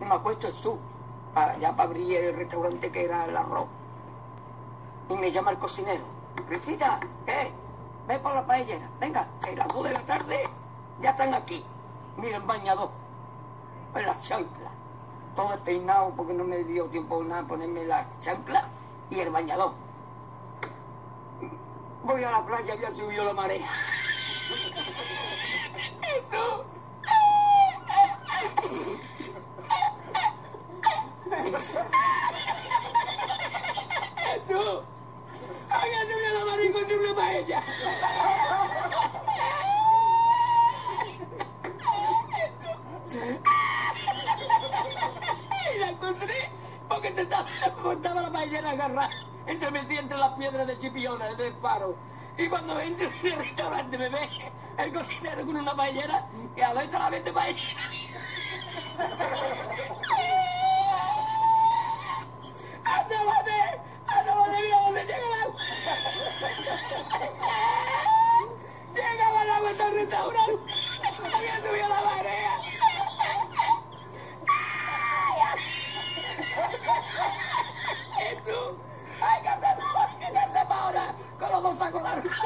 Y me acuesto en su, para allá para abrir el restaurante que era el arroz. Y me llama el cocinero. Risita, ¿qué? Ve por la paellera. Venga, que las dos de la tarde ya están aquí. Miren, bañador. En las chanclas. Todo peinado porque no me dio tiempo nada ponerme las chanclas y el bañador. Voy a la playa, había subido la marea. Eso. Encontré una paella. Y la encontré porque te estaba, estaba la paellera agarrada entre metí entre las piedras de Chipiona, del faro. Y cuando entro en el restaurante me ve el cocinero con una paellera y a la vez la vete paellera. vamos a restaurar. Había subido la marea. Jesús, hay que hacer, hay que hacer ahora con los dos sacos de la ruta?